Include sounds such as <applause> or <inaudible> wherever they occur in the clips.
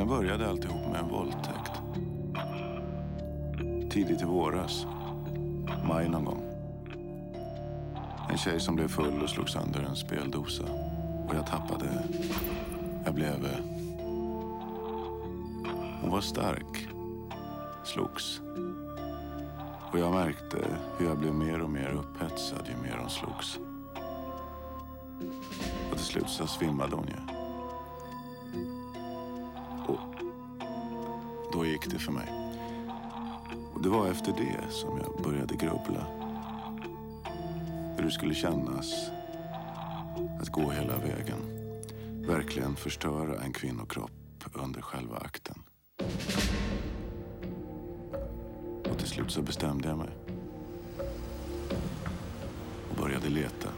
Egentligen började alltihop med en våldtäkt. Tidigt i våras. Maj någon gång. En tjej som blev full och slog sönder en speldosa. Och jag tappade. Jag blev... Eh, hon var stark. Slogs. Och jag märkte hur jag blev mer och mer upphetsad ju mer hon slogs. Och till slut så svimmade hon ju. Då gick det för mig. Och det var efter det som jag började grubbla. Hur det skulle kännas att gå hela vägen. Verkligen förstöra en kvinnokropp under själva akten. Och till slut så bestämde jag mig. Och började leta.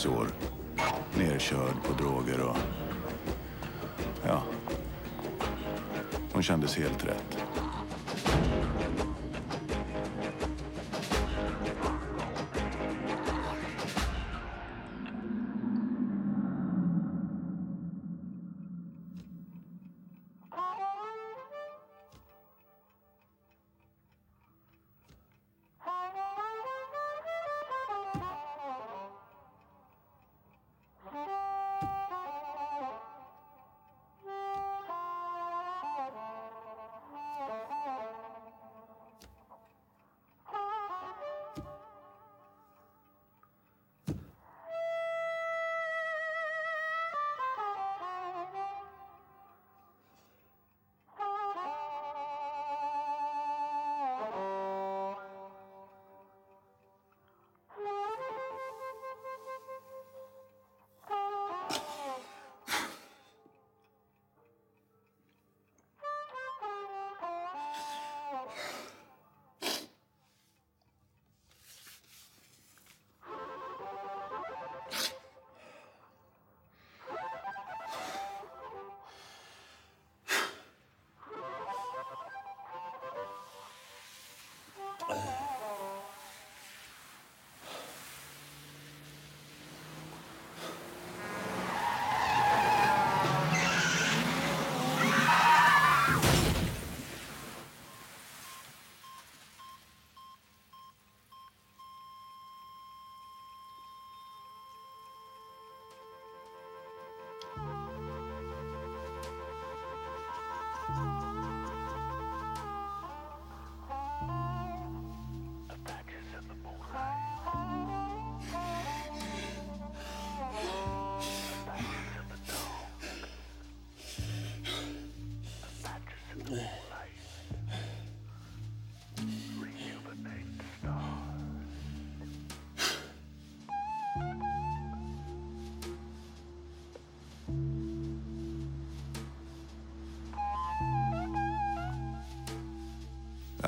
26 år. Nerkörd på droger och... Ja. Hon kändes helt rätt. Jag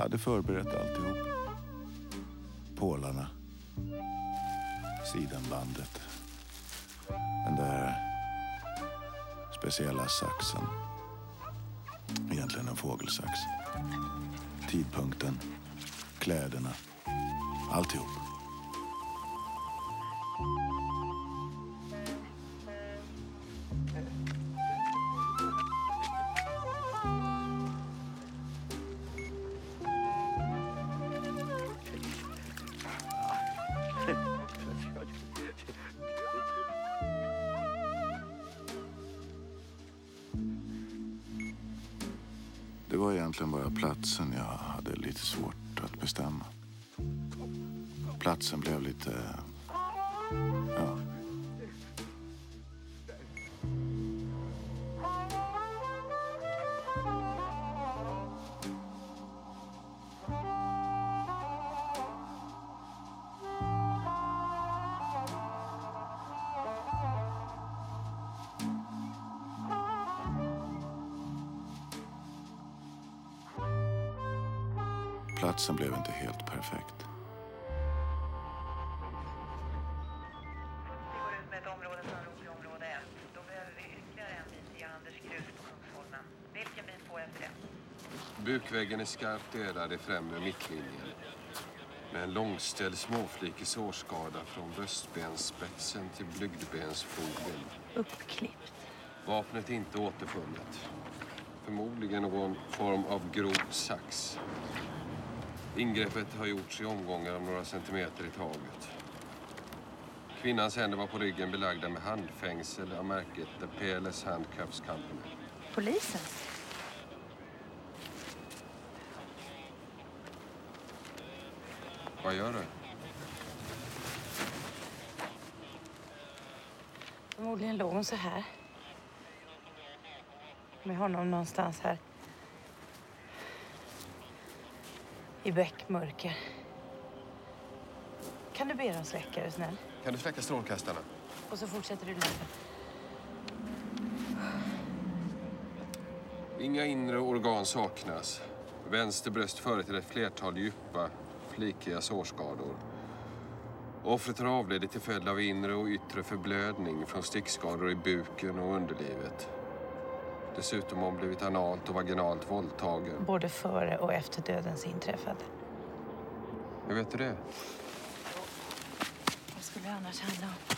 hade förberett alltihop. pålarna. Sidenbandet. Den där speciella saxen. Fågelsax. Tidpunkten, kläderna, alltihop. Bukväggen är skarpt delad i främre mittlinjen. Med en långställd småflikig sårskada från bröstbensspetsen till blygdbensfogen. Uppklippt. Vapnet är inte återfunnet. Förmodligen någon form av grov sax. Ingreppet har gjorts i omgångar om några centimeter i taget. Kvinnans händer var på ryggen belagda med handfängsel av märket The PLS Handcuffs Company. Polisen? Vad gör du? Förmodligen låg hon så här. Med honom någonstans här. I bäckmörker. Kan du be dem släcka, är du snäll? Kan du släcka strålkastarna? Och så fortsätter du lösa. Inga inre organ saknas. Vänster bröst företer ett flertal djupa, flikiga sårskador. Offret har avlidit till följd av inre och yttre förblödning från stickskador i buken och underlivet. Dessutom har hon blivit analt och vaginalt våldtagen. Både före och efter dödens inträffade. Hur vet du det? Vad skulle det annars handla <laughs> om?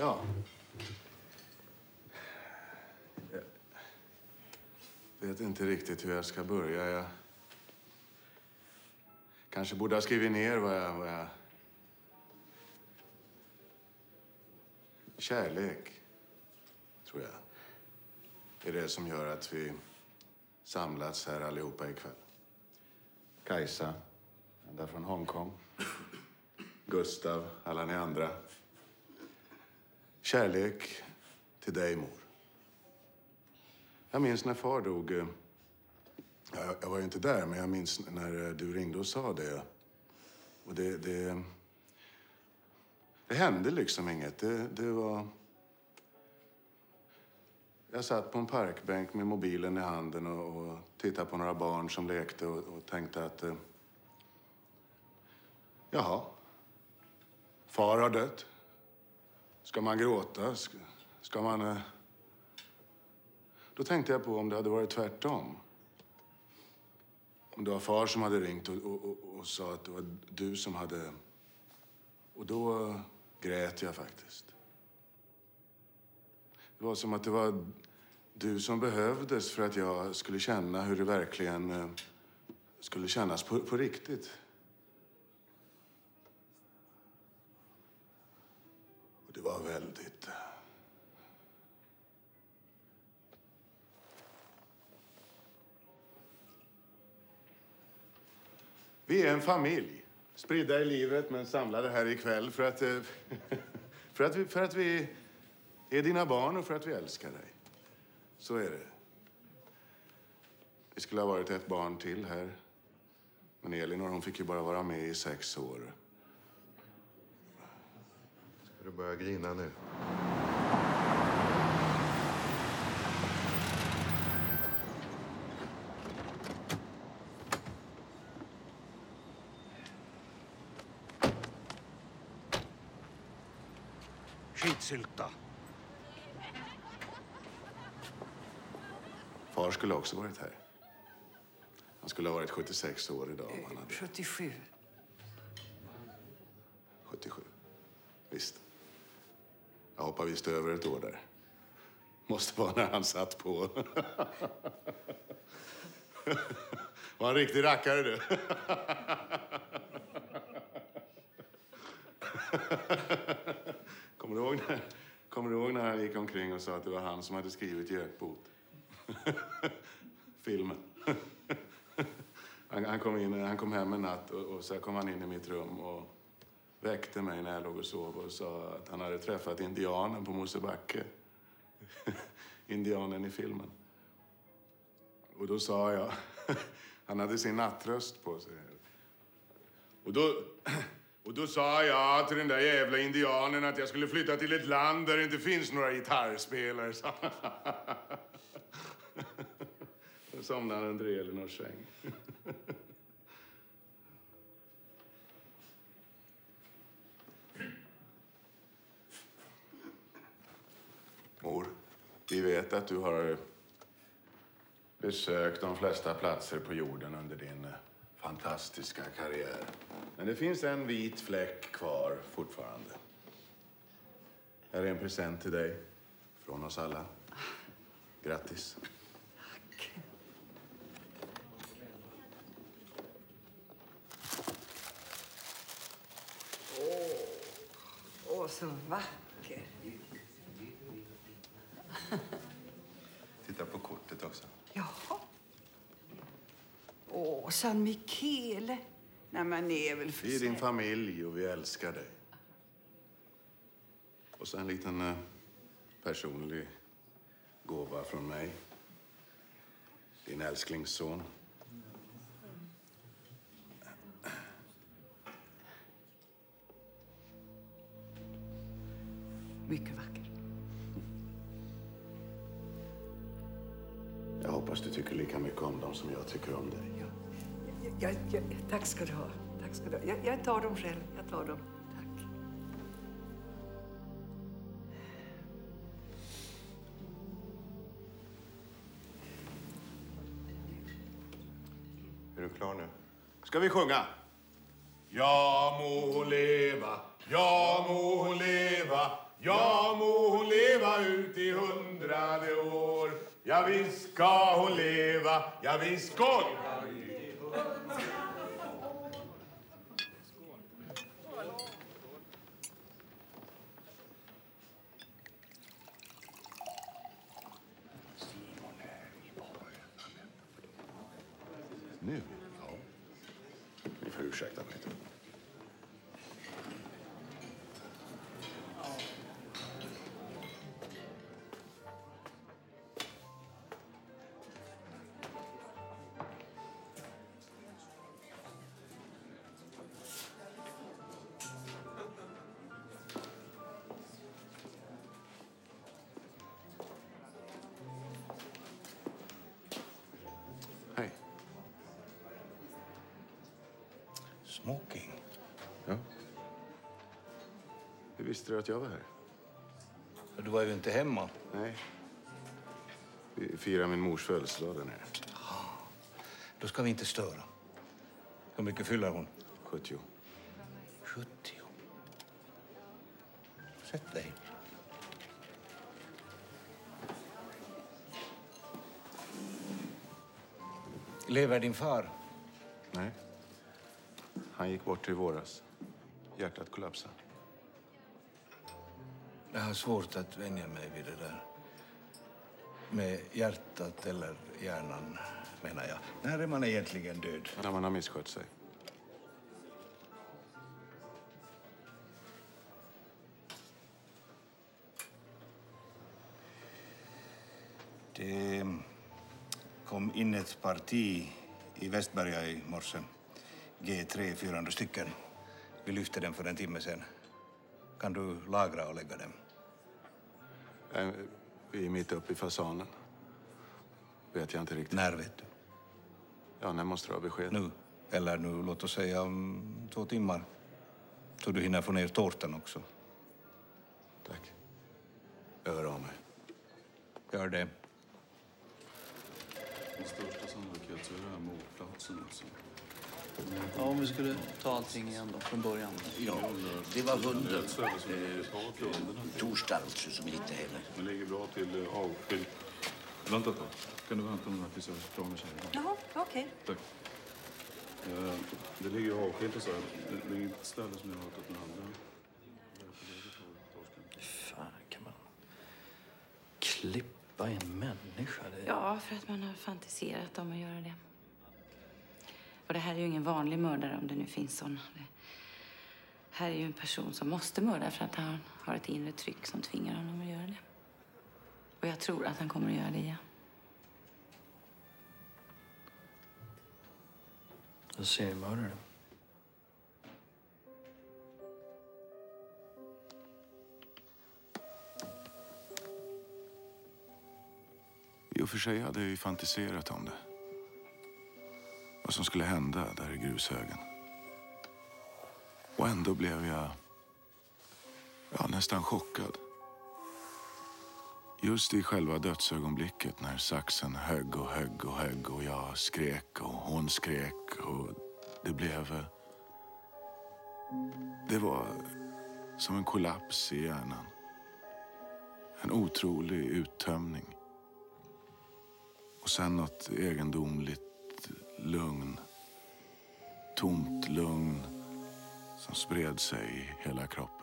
Ja. Jag vet inte riktigt hur jag ska börja. Jag kanske borde ha skrivit ner vad jag... Vad jag... Kärlek, tror jag, är det som gör att vi samlats här allihopa ikväll. Kajsa, ända från Hongkong. Gustav, alla ni andra. Kärlek till dig, mor. Jag minns när far dog. Eh, jag, var ju inte där, men jag minns när eh, du ringde och sa det. Och det... Det, det hände liksom inget. Det, det var... Jag satt på en parkbänk med mobilen i handen och, och tittade på några barn som lekte och, och tänkte att... Eh, jaha. Far har dött. Ska man gråta? Ska, ska man... eh, Då tänkte jag på om det hade varit tvärtom. Om det var far som hade ringt och, och, och, och sa att det var du som hade... Och då eh, grät jag faktiskt. Det var som att det var du som behövdes för att jag skulle känna hur det verkligen eh, skulle kännas på, på riktigt. Och det var väldigt... Eh, vi är en familj, spridda i livet men samlade här ikväll för att, eh, <laughs> för att, vi, för att vi är dina barn och för att vi älskar dig. Så är det. Vi skulle ha varit ett barn till här. Men Elinor hon fick ju bara vara med i sex år. Ska du börja grina nu? Skitsylta. Far skulle också varit här. Han skulle ha varit 76 år idag om han hade... 77. 77. Visst. Jag hoppar visst över ett år där. Måste vara när han satt på. <laughs> Var en riktig rackare du. <laughs> Kommer du, ihåg när, kommer du ihåg när han gick omkring och sa att det var han som hade skrivit Gökbot? <laughs> Filmen. Han, han, kom in, han kom hem en natt och, och så kom han in i mitt rum och väckte mig när jag låg och sov och sa att han hade träffat indianen på Mosebacke. <laughs> indianen i filmen. Och då sa jag, <laughs> han hade sin nattröst på sig. Och då, <clears throat> och då sa jag till den där jävla indianen att jag skulle flytta till ett land där det inte finns några gitarrspelare. Somnar han. Somnade under Elinors säng. Mor, vi vet att du har besökt de flesta platser på jorden under din fantastiska karriär. Men det finns en vit fläck kvar fortfarande. Här är en present till dig från oss alla. Grattis. Så vacker. Titta på kortet också. Jaha. Åh, San Michele. Nej, men är väl för Vi är din familj och vi älskar dig. Och så en liten eh, personlig gåva från mig. Din älsklingsson. Mycket vacker. Jag hoppas du tycker lika mycket om dem som jag tycker om dig. Ja. Jag, jag, jag, tack ska du ha. Tack ska du ha. Jag, jag tar dem själv. Jag tar dem. Tack. Är du klar nu? Ska vi sjunga? Ja må hon leva, ja må hon leva, ja må hon leva ut i hundrade år. Ja visst ska hon leva, ja visst skål! Visste du att jag var här? Du var ju inte hemma. Nej. Vi firar min mors födelsedag där nere. Då ska vi inte störa. Hur mycket fyller hon? 70. 70. Sätt dig. Lever din far? Nej. Han gick bort i våras. Hjärtat kollapsade. Jag har svårt att vänja mig vid det där. Med hjärtat eller hjärnan, menar jag. När är man egentligen död? När man har misskött sig. Det kom in ett parti i Västberga i morse. G3, 400 stycken. Vi lyfte den för en timme sen. Kan du lagra och lägga dem? Eh, Vi är mitt uppe i fasanen. Vet jag inte riktigt. När vet du? Ja, när måste du ha besked? Nu. Eller nu, låt oss säga om två timmar. Så du hinner få ner tårtan också. Tack. Jag hör av mig. Gör det. Med största sannolikhet så är det här mordplatsen också. Ja, om vi skulle ta allting igen då, från början. Ja, det var hunden. Den. Torsdag alltså, som inte heller. Den ligger bra till eh, avskilt. Vänta ett tag. Kan du vänta med tills jag är klar med tjejerna? Jaha, okej. Tack. Eh, Det ligger avskilt och så här. Det- är inget ställe som jag har hört att den andra... Fan, kan man klippa en människa? Det... Ja, för att man har fantiserat om att göra det. Och det här är ju ingen vanlig mördare om det nu finns sån. Det här är ju en person som måste mörda för att han har ett inre tryck som tvingar honom att göra det. Och jag tror att han kommer att göra det igen. En seriemördare. I och för sig hade jag ju fantiserat om det. Vad som skulle hända där i grushögen. Och ändå blev jag ja, nästan chockad. Just i själva dödsögonblicket när saxen högg och högg och högg och jag skrek och hon skrek och det blev... Eh, det var som en kollaps i hjärnan. En otrolig uttömning. Och sen något egendomligt lugn. Tomt lugn som spred sig i hela kroppen.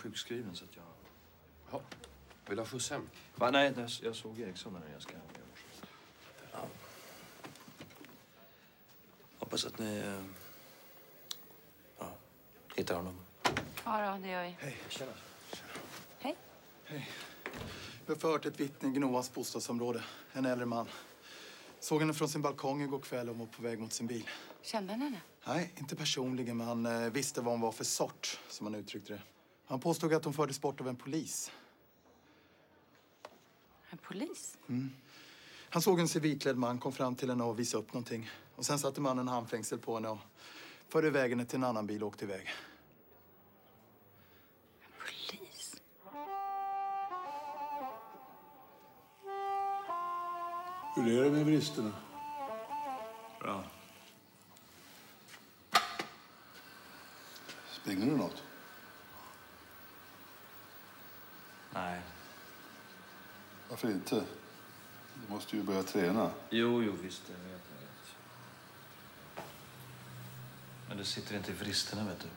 Sjukskriven så att jag... Ja. Vill du ha skjuts hem? Va, nej, jag, jag såg Eriksson när jag ska hem. Ja. Hoppas att ni... eh, Ja, hittar honom. Ja, då, det gör vi. Hej, tjena. Hej. Jag har förhört ett vittne i Gnoas bostadsområde. En äldre man. Såg henne från sin balkong igår kväll och var på väg mot sin bil. Kände han henne? Nej, inte personligen, men han eh, visste vad hon var för sort, som han uttryckte det. Han påstod att hon fördes bort av en polis. En polis? Han såg en civilklädd man, kom fram till henne och visade upp någonting. Och sen satte mannen handfängsel på henne och förde iväg henne till en annan bil och åkte iväg. Polis? Hur är det med bristerna? Bra. Springer du något? Nej. Varför inte? Du måste ju börja träna. Jo, jo, visst. Jag vet, jag vet. Men det sitter inte i vristerna, vet du.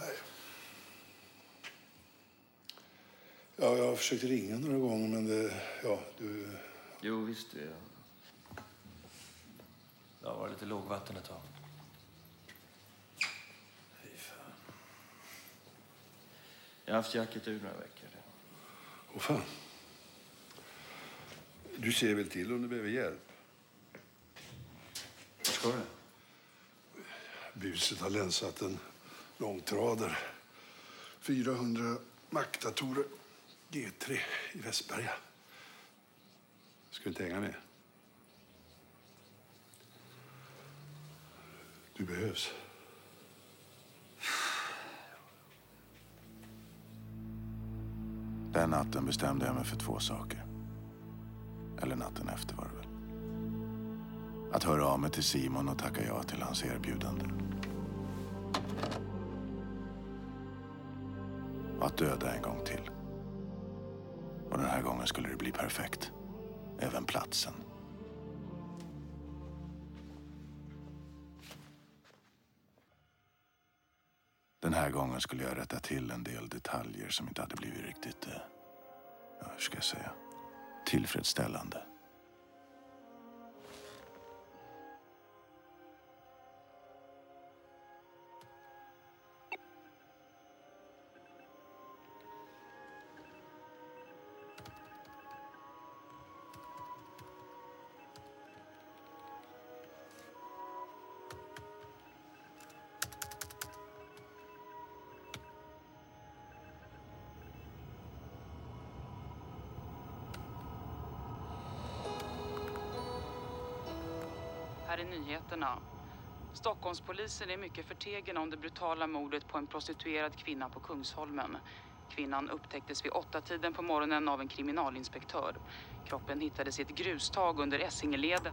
Nej. Ja, jag har försökt ringa några gånger, men det... Ja, du... Jo, visst. Det, det har varit lite lågvatten ett tag. Fy fan. Jag har haft jacket ur några veckor. Åh fan. Du ser väl till om du behöver hjälp? Vart ska du? Buset har länsat en långtradare. 400 Mac-datorer. G3 i Västberga. Ska du inte hänga med? Du behövs. Den natten bestämde jag mig för två saker. Eller natten efter var det väl. Att höra av mig till Simon och tacka ja till hans erbjudande. Och att döda en gång till. Och den här gången skulle det bli perfekt. Även platsen. Här gången skulle jag rätta till en del detaljer som inte hade blivit riktigt, eh, ja, hur ska jag säga, tillfredsställande. Är. Stockholmspolisen är mycket förtegen om det brutala mordet på en prostituerad kvinna på Kungsholmen. Kvinnan upptäcktes vid åtta tiden på morgonen av en kriminalinspektör. Kroppen hittades i ett grustag under Essingeleden.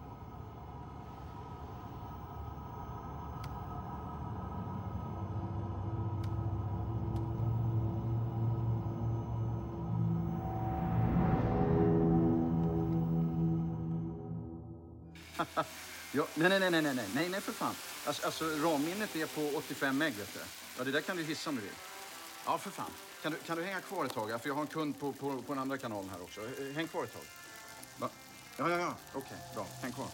Ja, nej, nej, nej, nej, nej, nej, nej för fan. Alltså, alltså ramminnet är på 85 meg, vet du. Ja, det där kan du hissa om du vill. Ja, för fan. Kan du, kan du hänga kvar ett tag? Ja, För jag har en kund på, på, på den andra kanalen här också. Häng kvar ett tag. Va? Ja, ja, ja. Okej, bra. Häng kvar.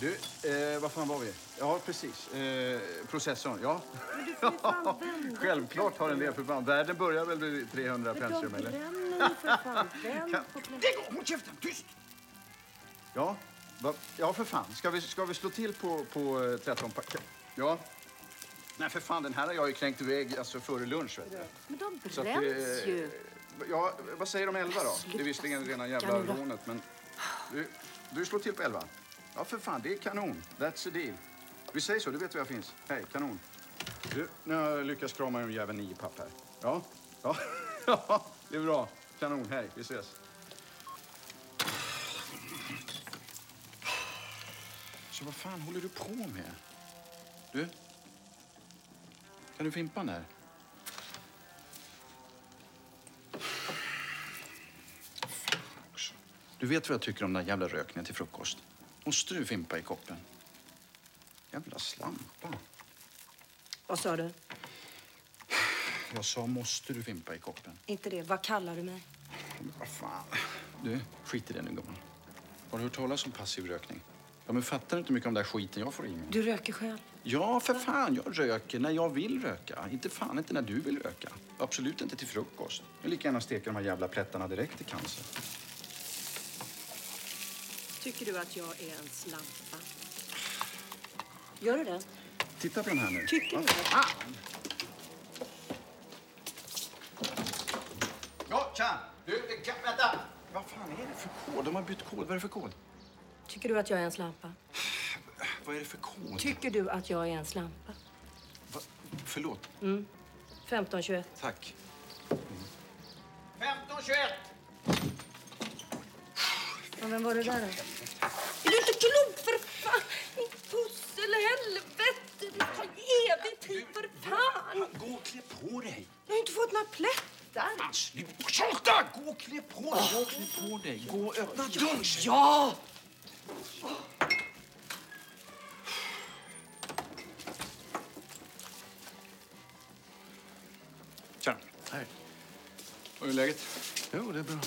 Du, eh, vad fan var vi? Ja, precis. Eh, processorn, ja. Men du får ju fan <laughs> vända. Självklart har den det, för fan. Världen börjar väl vid 300 Men de pentium, eller? bränner ju för fan. <laughs> Vänd på. Lägg av! Håll käften! Tyst! Ja, va? ja för fan. Ska vi, ska vi slå till på, på eh, 13 pack? Ja. Nej, för fan, den här har jag ju kränkt iväg alltså, före lunch. Vet du. Men de Så att, bränns eh, ju. Ja, vad säger om 11 då? Det är visserligen rena jävla rånet, men... Du, du slår till på 11? Ja, för fan, det är kanon. That's a deal. Vi säger så, du vet var jag finns. Hej, kanon. Du, nu har jag lyckats krama en jävel nio papp här. Ja, ja, <laughs> ja, det är bra. Kanon, hej, vi ses. Så vad fan håller du på med? Du? Kan du fimpa den där? Du vet vad jag tycker om den där jävla rökningen till frukost? Måste du fimpa i koppen? Jävla slampa. Vad sa du? Jag sa måste du fimpa i koppen. Inte det. Vad kallar du mig? Vad fan. Du, skit i det nu gumman. Har du hört talas om passiv rökning? Ja, men fattar du inte mycket om den där skiten jag får i mig? Du röker själv. Ja, för fan. Jag röker när jag vill röka. Inte fan inte när du vill röka. Absolut inte till frukost. Jag vill lika gärna steka de här jävla plättarna direkt i cancer. Tycker du att jag är en slampa? Gör du det? Titta på den här nu. Tycker Vad du det? fan? Ja, tja! Du, vänta! Vad fan är det för kod? De har bytt kod. Vad är det för kod? Tycker du att jag är en slampa? Vad är det för kod? Tycker du att jag är en slampa? Va? Förlåt. Mm. 1521. Tack. 1521! Men vem var det där då? Är du inte klok för fan? Min pussel, helvete! Det tar evig tid för fan! Gå och klä på dig. Jag har inte fått några plättar. Sluta! Gå och klä på dig. Gå och klä på dig. Gå och öppna dörren. Ja! Läget? Jo, det är bra.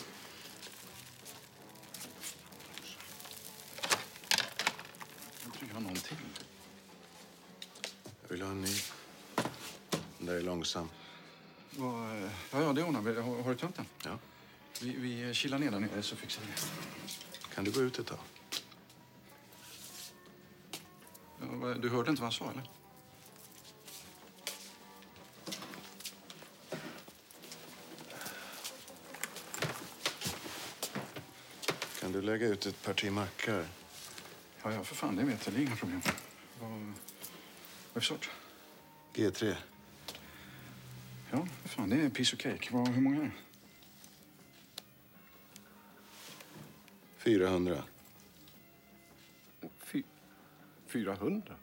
Jag tror jag har någonting. Jag vill ha en ny. Den där är långsam. Vad, eh, Ja, ja, det ordnar vi. Har, har du tömt den? Ja. Vi, vi kilar ner den nere så fixar vi det. Kan du gå ut ett tag? Ja, du hörde inte vad han sa, eller? Du lägga ut ett parti mackor? Ja, ja, för fan, det vet jag. Det är inga problem. Vad, vad är det för sort? G3. Ja, för fan, det är en piece of cake. Vad, hur många är det? 400. Fy, 400?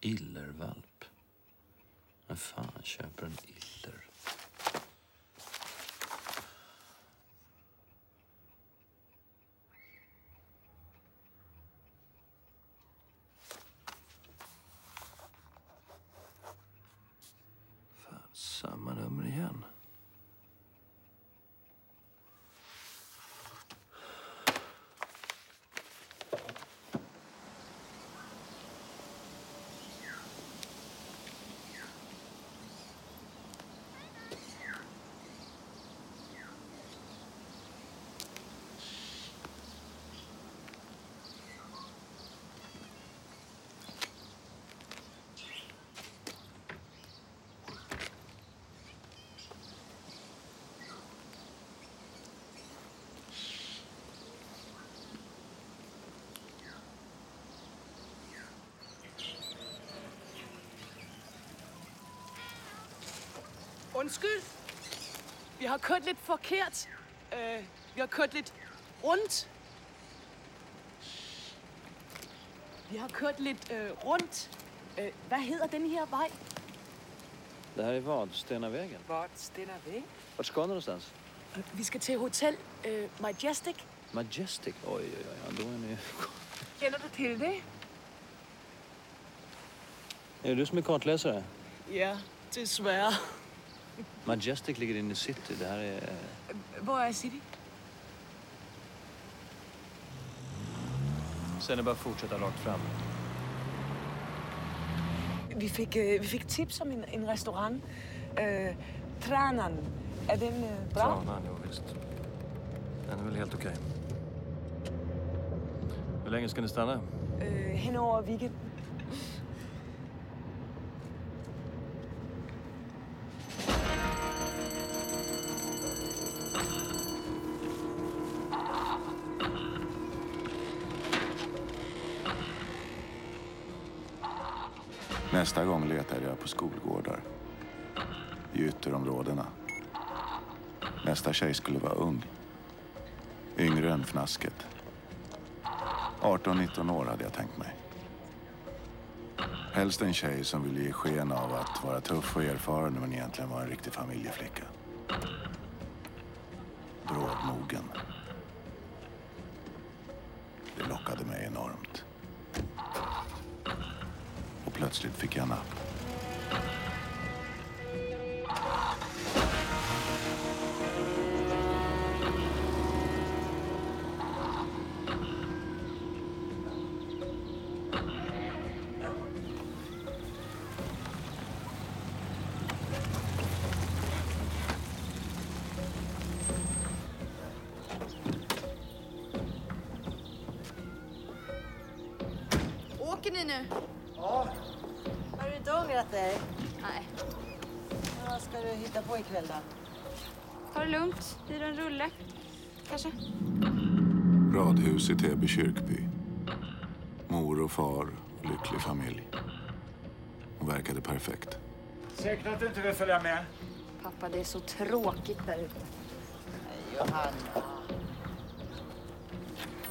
Illervalp. Vem fan köper en iller? Undskyld. Vi har kørt lidt forkert. Øh, vi har kørt lidt rundt. Vi har kørt lidt øh, rundt. Øh, hvad hedder den her vej? Det här är vad? Stenavägen? Vad? Stenaväg? Vart ska ni någonstans? Vi skal til hotel øh, Majestic. Majestic? Oj, oj, oj. Ja, då är ni... Kender du til det? Är det du som är kartläsare? Ja, desværre. Majestic ligger inne i city. Det här är... Hvor er City? Sen är det bara att fortsätta rakt fram. Vi fik, øh, vi fik tips om en, en restaurant. Øh, Tranan. Er den øh, bra? Tranan, jo visst. Den är väl helt okej. Hur länge ska ni stanna? Øh, hen over weekenden. Träsket. 18-19 år hade jag tänkt mig. Helst en tjej som ville ge sken av att vara tuff och erfaren men egentligen var en riktig familjeflicka. Brådmogen. Åker ni nu? Ja. Har du inte ångrat dig? Nej. Vad ska du hitta på ikväll då? Ta det lugnt. Det en rulle? Kanske? Radhus i Täby kyrkby. Mor och far och lycklig familj. Hon verkade perfekt. Säkert att du inte vill följa med. Pappa, det är så tråkigt där ute. Johanna.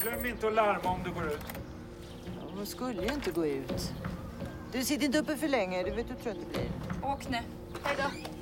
Glöm inte att larma om du går ut. Hon skulle ju inte gå ut. Du sitter inte uppe för länge. Du vet hur trött du blir. Åk nu. Hej då.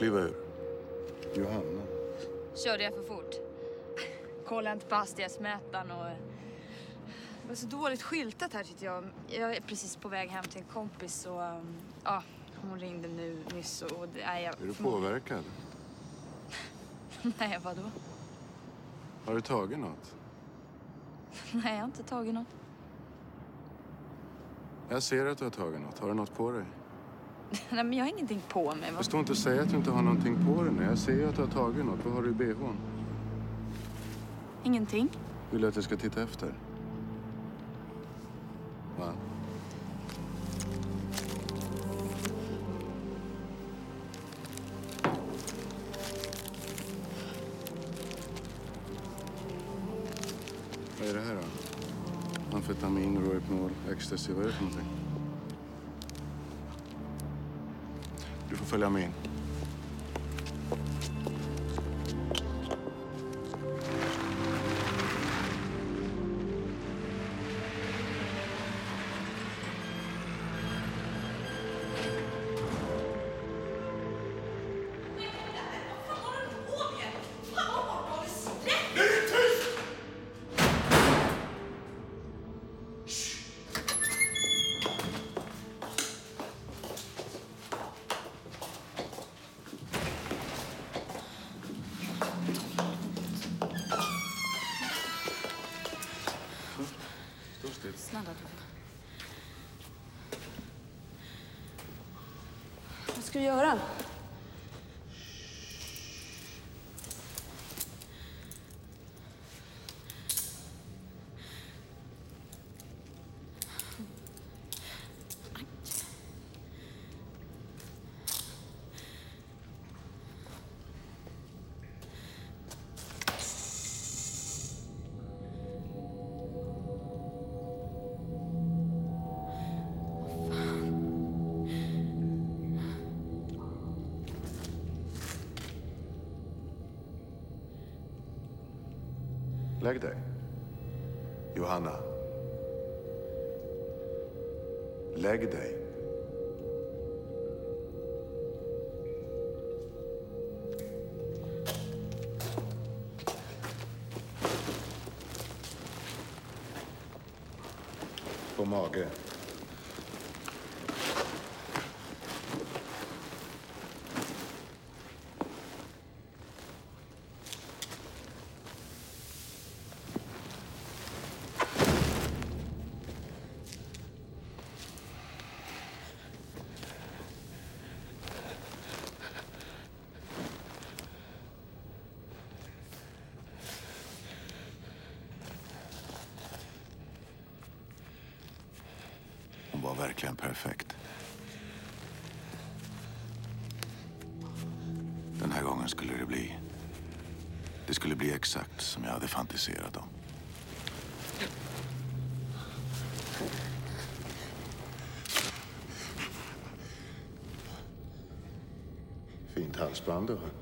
Kliva ur. Johanna. Körde jag för fort? Kolla inte på hastighetsmätaren och... Det var så dåligt skyltat här tyckte jag. Jag är precis på väg hem till en kompis och... Ja, hon ringde nu nyss och... Nej, jag... Är du påverkad? <laughs> Nej, vadå? Har du tagit något? Nej, jag har inte tagit något. Jag ser att du har tagit något. Har du något på dig? <laughs> Nej, men jag har ingenting på mig. Jag Vad... står inte och säger att du inte har någonting på dig nu. Jag ser ju att du har tagit något. Vad har du i bhn? Ingenting. Vill du att jag ska titta efter? Va? Vad är det här då? Amfetamin, Rohypnol, ecstasy. Vad är det för någonting? Du får följa Lägg dig. Johanna. Lägg dig. Som jag hade fantiserat om. Fint halsband du har.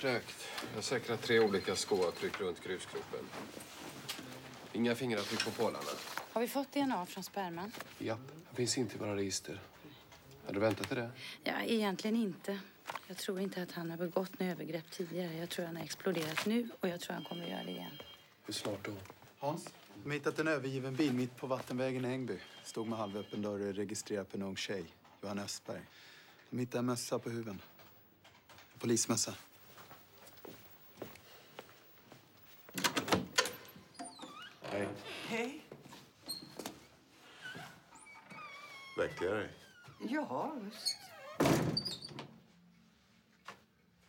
Trögt. Jag har säkrat tre olika skoavtryck runt grusgropen. Inga fingeravtryck på pålarna. Har vi fått DNA från sperman? Japp, det finns inte i våra register. Hade du väntat dig det? Ja, egentligen inte. Jag tror inte att han har begått några övergrepp tidigare. Jag tror han har exploderat nu och jag tror han kommer att göra det igen. Hur snart då? Hans? De har hittat en övergiven bil mitt på Vattenvägen i Ängby. Stod med halvöppen dörr och registrerad på en ung tjej, Johanna Östberg. De hittade en mössa på huven. En polismössa. Jag dig? Ja, visst.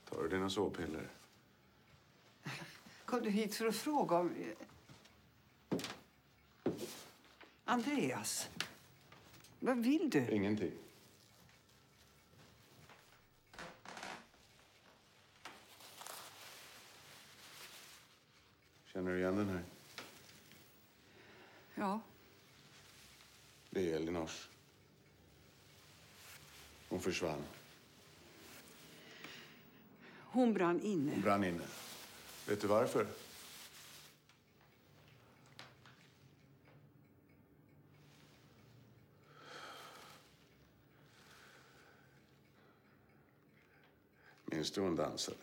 Tar du dina sovpiller? Kom du hit för att fråga om... Andreas, vad vill du? Ingenting. Känner du igen den här? Ja, Det är Elinors. Hon försvann. hon brann inne. Hon brann inne. Vet du varför? Minns du hon dansade?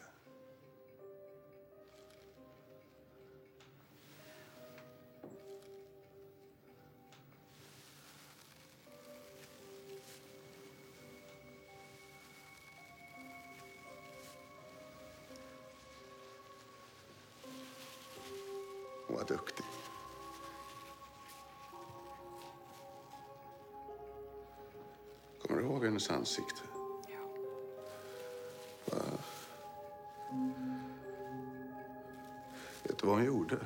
Ihåg hennes ansikte? Ja. Vet du vad hon gjorde?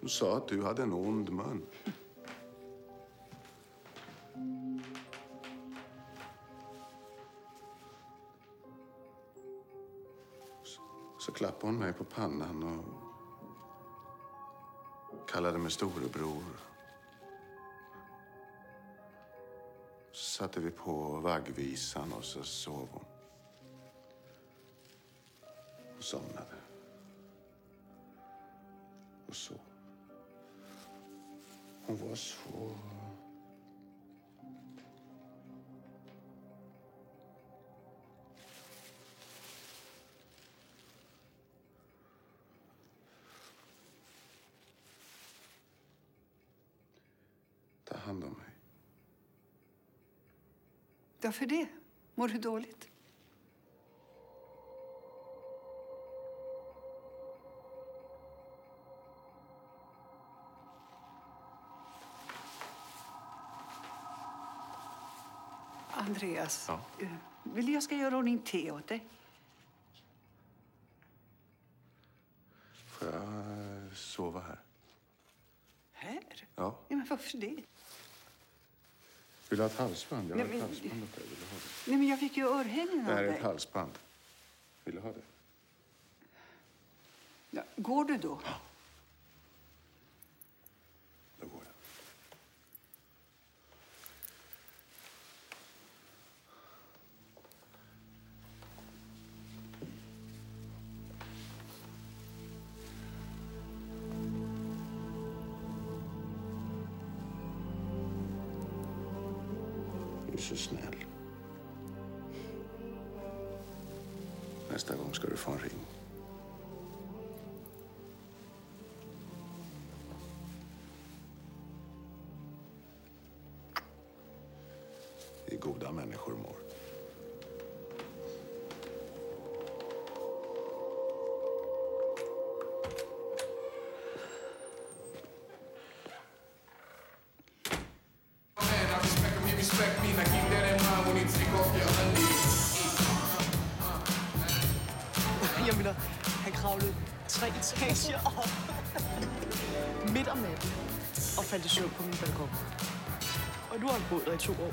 Hon sa att du hade en ond mun. Så klappade hon mig på pannan och kallade mig storebror. Satte vi på vaggvisan och så sov hon. Och somnade. Och sov. Hon var så... Varför det? Mår du dåligt? Andreas, Ja. eh, vill jag ska göra ordning te åt dig? Får jag sova här? Här? Ja. Ja, men varför det? Vill du ha ett halsband? Jag har Nej, ett men- halsband åt dig. Vill du ha det? Nej, men jag fick ju örhängen Det av här är dig. ett halsband. Vill du ha det? Ja, går du då? Då människor, mor. Jeg tre etager op. Midt om natten. Og faldt i på min balkon. Og nu har han boet der i to år.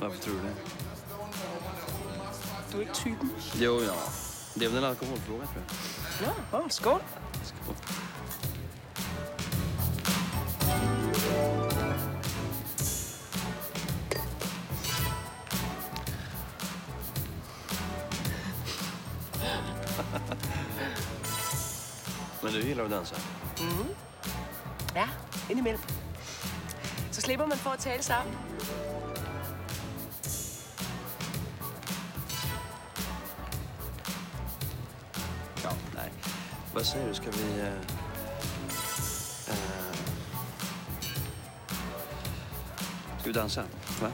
Varför tror du det? Du ikke typen. Jo, ja. Det är väl en alkoholfråga, tror jag. Ja, ja skål. Skål. <laughs> Men du gillar att dansa? Mm. Ja, indimellem. Så slipper man for at tale sammen. Vad säger du, ska vi... eh, eh, ska vi dansa? Va?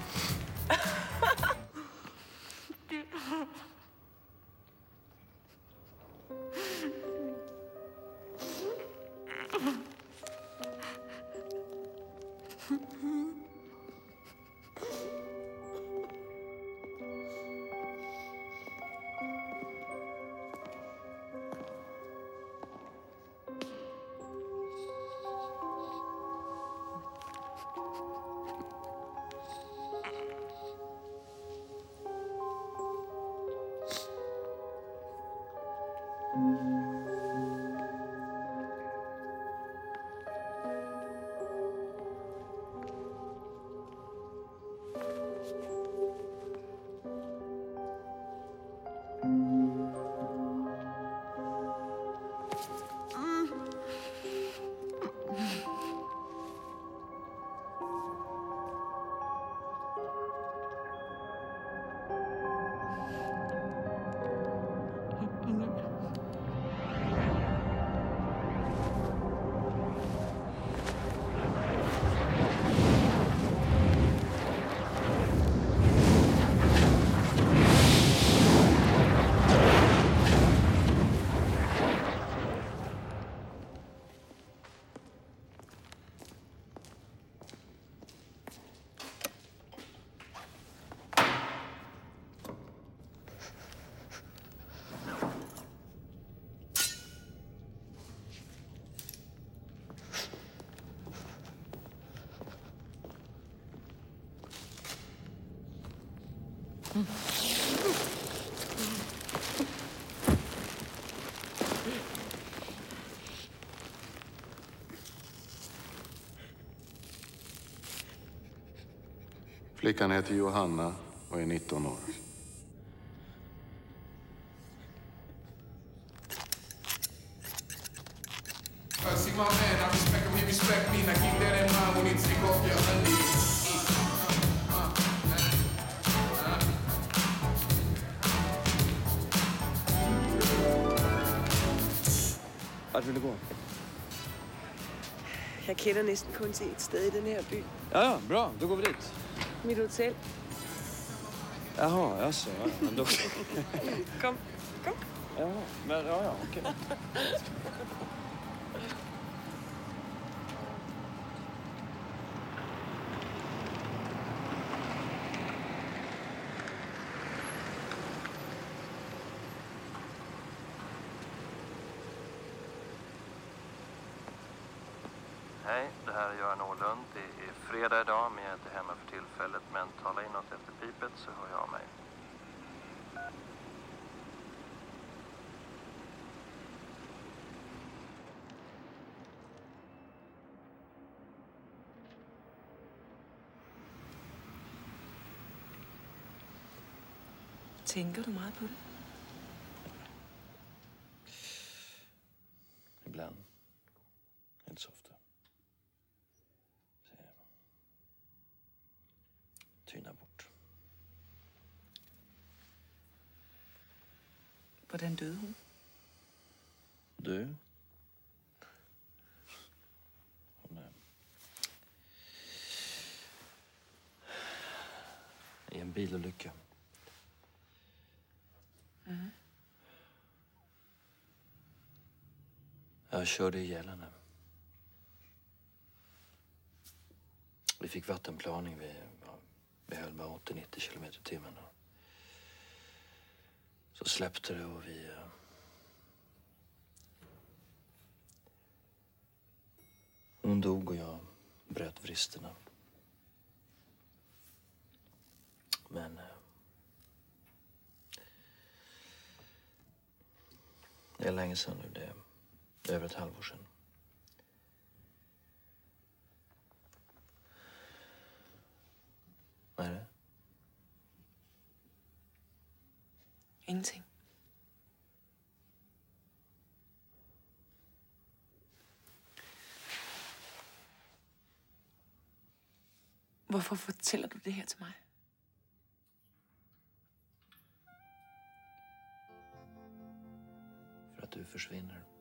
Flickan heter Johanna och är 19 år. See my man, I respect him, he respect me. Now keep that in mind when you take off your undies. Vart vill du gå? Jeg kender næsten kun til et sted i den her by. Ja, ja, bra. Då går vi dit. Mit hotel. Jaha, jaså. Ja, men då... <laughs> Kom, kom. Ja, men ja, ja, okej. Hej, det här är Göran Åhlund. Det är fredag idag, men jag är inte hemma tillfället. Men tala inåt efter pipet så hör jag av mig. Tænker du meget på det? Ibland. Inte så ofta. Det tynar bort. Du? Är... I en bilolycka. Mhm. Jag körde ihjäl henne. Vi fick vattenplaning. Vi, vi höll bara 80-90 kilometer i timmen. Så släppte det och vi... Eh, hon dog och jag bröt vristerna. Men... Eh, det är länge sedan nu. Det är över ett halvår sedan. Hvorfor fortæller du det her til mig? För att du försvinner.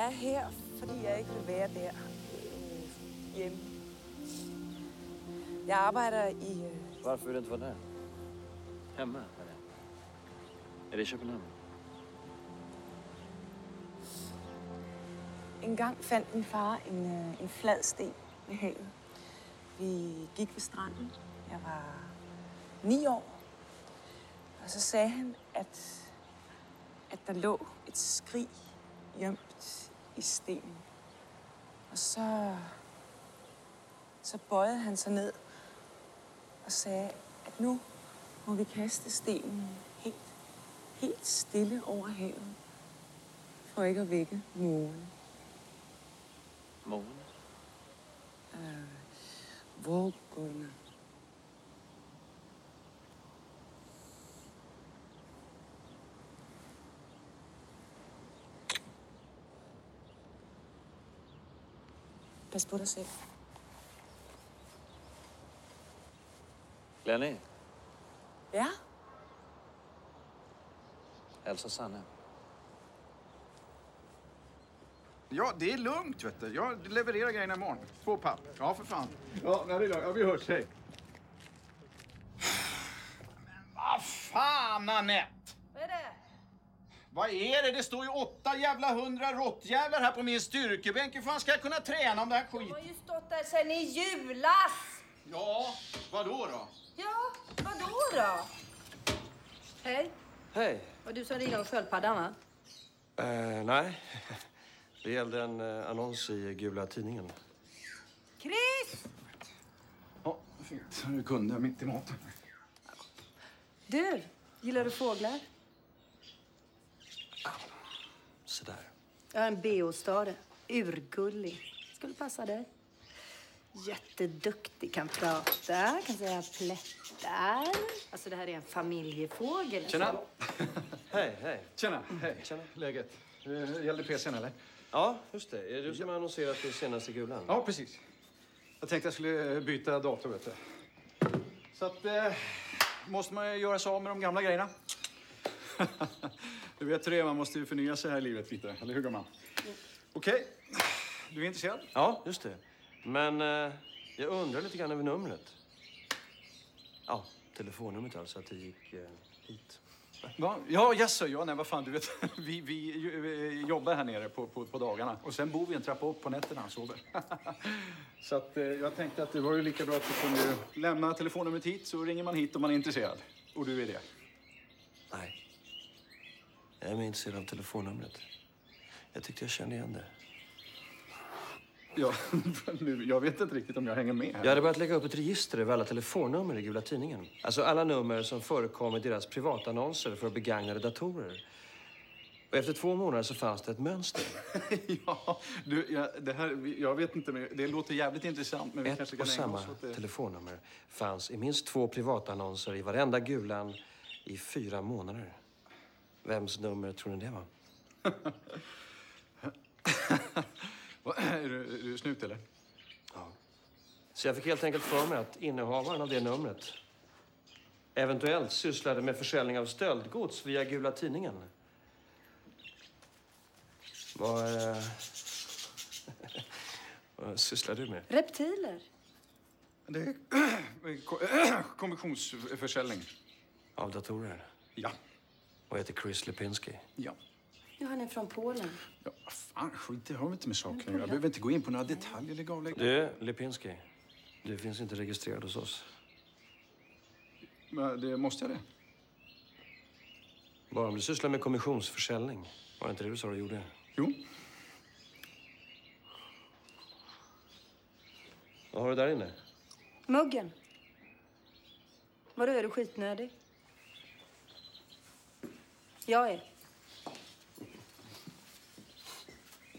Jeg er her, fordi jeg ikke vil være der øh, hjemme. Jeg arbejder i... Øh, Varför vill du inte vara där? Hemma? Eller? Det i Köpenhamn? en gang fandt min far en, øh, en flad sten ved havet. Vi gik ved stranden. Jeg var ni år. Og så sagde han, at, at der lå et skrig gjemt i stenen. Og så, så bøjede han sig ned og sagde, at nu må vi kaste stenen helt, helt stille over havet, for ikke at vække mågen. Månen? Øh, vågorna. Pas på dig selv. Glenny, Ja? hälsa Sanne. Ja, det är lugnt vet du. Jag levererar grejerna imorgon. Två papp. Ja, för fan. Ja, nej, det är lugnt. Ja, vi hörs. Hej. Men vad fan, Anette! Vad är det? Vad det? Står ju åtta jävla hundra råttjävlar här på min styrkebänk. Hur fan ska jag kunna träna om det här De skit? har ju stått där sedan i julas! Ja, vadå då? Ja, vadå då? Hej. Hej. Var du som ringde om sköldpaddan, va? Eh, nej. <laughs> Det gällde en eh, annons i Gula Tidningen. Chris! Ja, fint. Nu kunde jag mitt i maten. Du, gillar du fåglar? Sådär. Jag har en bh-stare. Urgullig. Skulle passa dig. Jätteduktig, kan prata, kan säga plättar. Alltså det här är en familjefågel. Tjena. <laughs> Hej, hej. Tjena, hej. Läget? Eh, Gällde PCn eller? Ja, just det. Är det du som har annonserat det senaste Gulan? Ja, precis. Jag tänkte jag skulle eh, byta dator, vet du. Så att, eh, måste man ju göra sig av med de gamla grejerna. <laughs> du vet hur det är, man måste ju förnya sig här i livet lite. Eller hur, gumman? Okej, du är intresserad? Ja, just det. Men eh, jag undrar lite grann över numret. Ja, telefonnumret alltså, att det gick eh, hit. Va? Ja, jaså, ja, nej, vad fan, du vet, <laughs> vi, vi, vi jobbar här nere på, på, på dagarna och sen bor vi en trappa upp på nätterna och sover. <laughs> så att, eh, jag tänkte att det var ju lika bra att du kunde lämna telefonnumret hit så ringer man hit om man är intresserad. Och du är det. Nej. Jag är mer intresserad av telefonnumret. Jag tyckte jag kände igen det. Ja, <laughs> nu, jag vet inte riktigt om jag hänger med här. Jag hade börjat lägga upp ett register över alla telefonnummer i Gula Tidningen. Alltså alla nummer som förekom i deras privatannonser för begagnade datorer. Och efter två månader så fanns det ett mönster. <laughs> ja, du, ja, det här, jag vet inte, men det låter jävligt intressant. Men vi kanske Ett kan och samma telefonnummer fanns i minst två privatannonser i varenda Gulan i fyra månader. Vems nummer tror ni det var? <laughs> Va, är, du, är du snut eller? Ja. Så jag fick helt enkelt för mig att innehavaren av det numret eventuellt sysslade med försäljning av stöldgods via Gula Tidningen. Vad, eh, <laughs> vad sysslar du med? Reptiler. Det är ko- <clears throat> kommissionsförsäljning. Av datorer? Ja. Och heter Chris Lipinski? Ja. Ja, han är från Polen. Ja, vad fan, skit det har väl inte med saken att göra. Jag behöver inte gå in på några detaljer. Lägg av, lägg av. Du, Lipinski. Du finns inte registrerad hos oss. Men det måste jag det? Bara om du sysslar med kommissionsförsäljning. Var det inte det du sa du gjorde? Jo. Vad har du där inne? Muggen. Vadå, är du skitnödig? Jag är.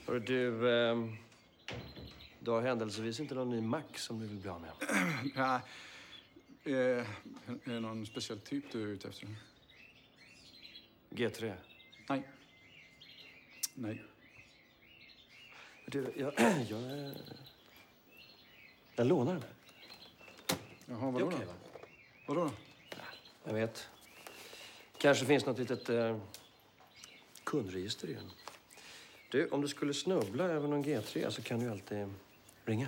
Hör du, ehm, du har händelsevis inte någon ny Mac som du vill bli av med? <clears throat> Ja, eh, är det någon speciell typ du är ute efter? G3? Nej. Nej. Du, jag... <clears throat> jag, eh, jag lånar den här. Jaha, vadå då? va? Vadå då? Jag vet. Kanske finns något litet eh, kundregister i den. Du, om du skulle snubbla över någon G3 så kan du alltid ringa.